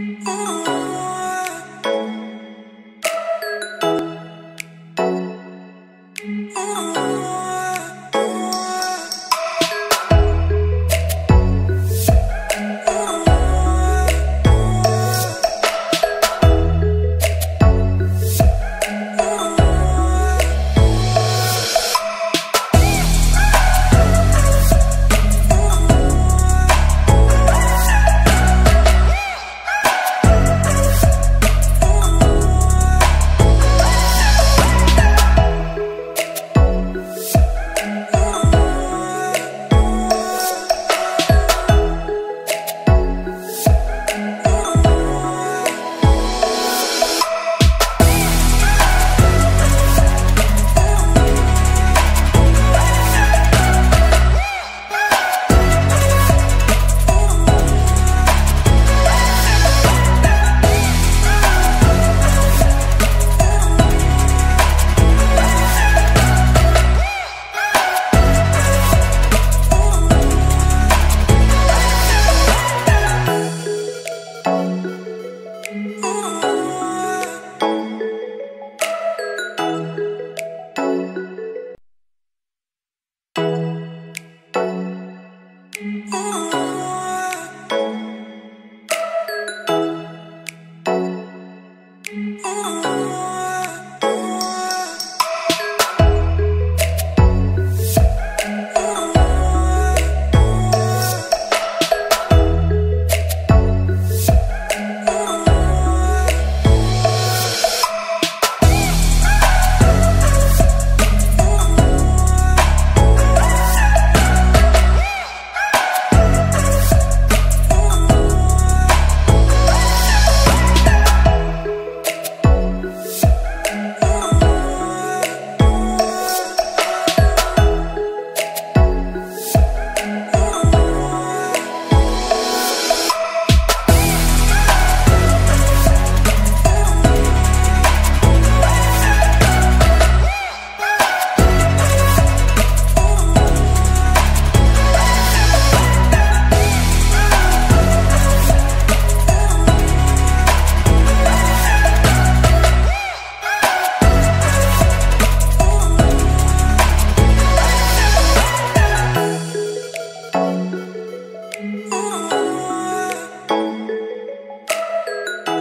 Ooh.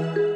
Oh.